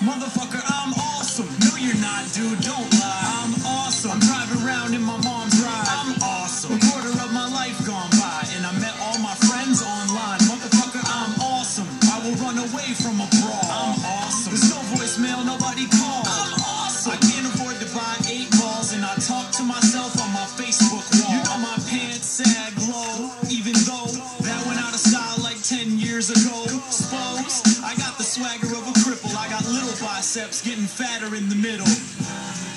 Motherfucker, I'm awesome. No, you're not, dude. Don't lie. I'm awesome. I'm driving around in my mom's ride. I'm awesome. A quarter of my life gone by, and I met all my friends online. Motherfucker, I'm awesome. I will run away from a brawl. I'm awesome. There's no voicemail, nobody calls. I'm awesome. I can't afford to buy eight balls, and I talk to myself on my Facebook wall. You know my pants sag low, even though that went out of style like 10 years ago. Biceps getting fatter in the middle.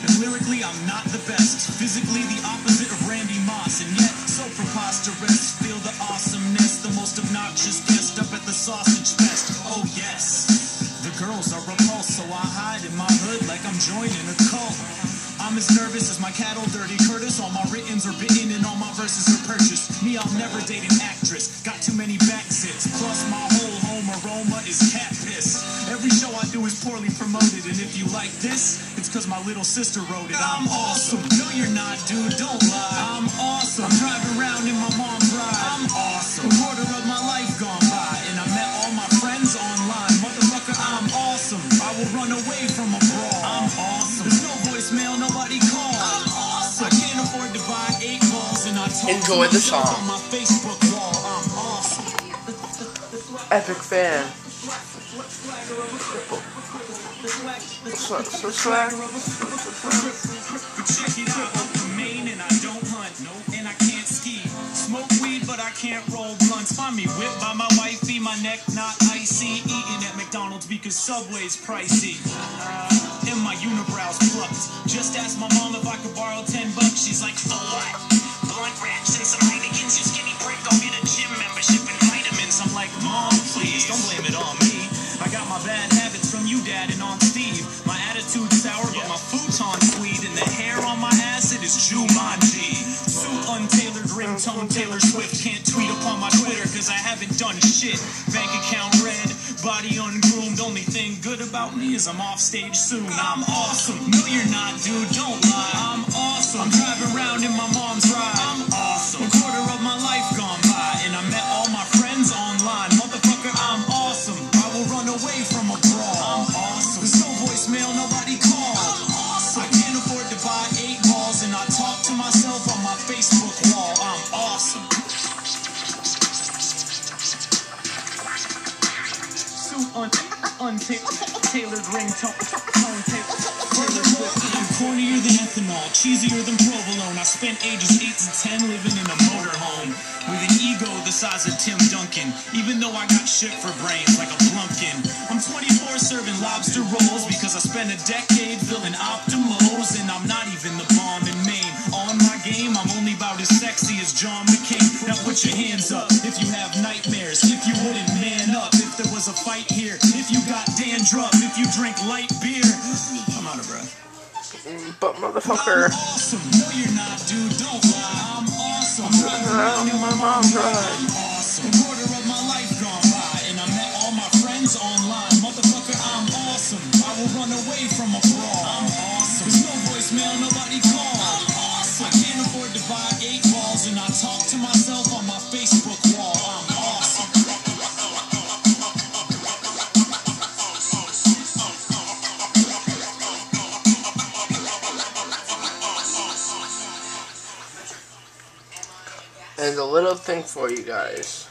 And lyrically, I'm not the best. Physically, the opposite of Randy Moss. And yet, so preposterous. Feel the awesomeness. The most obnoxious guest up at the sausage fest. Oh, yes. The girls are repulsed, so I hide in my hood like I'm joining a cult. I'm as nervous as my cattle, Dirty Curtis. All my writtens are bitten and all my verses are purchased. Me, I'll never date an actress. Do is poorly promoted, and if you like this, it's cause my little sister wrote it. I'm awesome. No, you're not, dude. Don't lie. I'm awesome. I'm driving around in my mom's ride. I'm awesome. A quarter of my life gone by, and I met all my friends online. Motherfucker, I'm awesome. I will run away from a brawl. I'm awesome. There's no voicemail, nobody calls. I'm awesome. I can't afford to buy eight balls, and I talk to Enjoy the song. on my Facebook wall. I'm awesome. Epic fan. Swag, so swag. Check it out, I'm from Maine and I don't hunt, and I can't ski. Smoke weed, but I can't roll blunts. Find me whipped by my wifey, my neck not icy. Eating at McDonald's because Subway's pricey. Uh, and my unibrows plucked. Just asked my mom if I could borrow 10 bucks. She's like, for what? My bad habits from you, dad, and on Steve. My attitude's sour, but my futon's sweet, and the hair on my ass, it is Jumanji. Suit untailored, ringtone Taylor Swift. Can't tweet upon my Twitter, cause I haven't done shit. Bank account red, body ungroomed. Only thing good about me is I'm off stage soon. I'm awesome. No, you're not, dude, don't lie. I'm awesome. I'm driving around in my mom's ride. I'm awesome. A quarter of my life Un untailored ringtone. Tone I'm cornier than ethanol, cheesier than provolone. I spent ages 8 to 10 living in a motorhome with an ego the size of Tim Duncan. Even though I got shit for brains like a plumpkin. I'm 24 serving lobster rolls because I spent a decade filling Optimos, and I'm not even the bomb in Maine. On my game, I'm only about as sexy as John McCain. Now put your hands up if you have nightmares, fight here, if you got dandruff, if you drink light beer. I'm out of breath. But motherfucker. Awesome. No, you're not, dude. Don't lie. I'm awesome. I'm in my mom's. I'm awesome. Quarter of my life gone by, and I met all my friends online. Motherfucker, I'm awesome. I will run away from a And a little thing for you guys.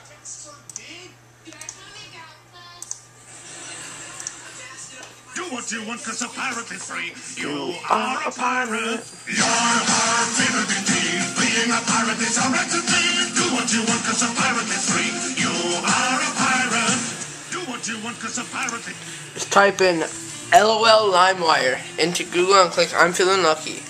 Do what you want, cause a pirate is free. You, You are are a pirate. You're a pirate, indeed. Being a pirate is a right to be. Do what you want, cause a pirate is free. You are a pirate. Do what you want, cause a pirate is Just type in LOL LimeWire into Google and click I'm feeling lucky.